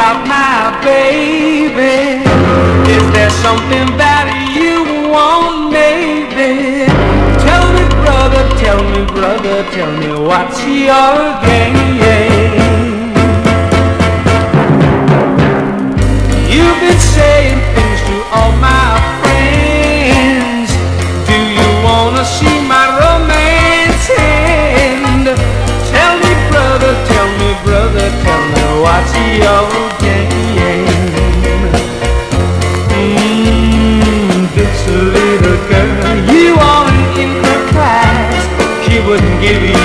about my baby? Is there something that you want, maybe? Tell me, brother, tell me, brother, tell me what's your game? give you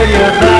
Yeah.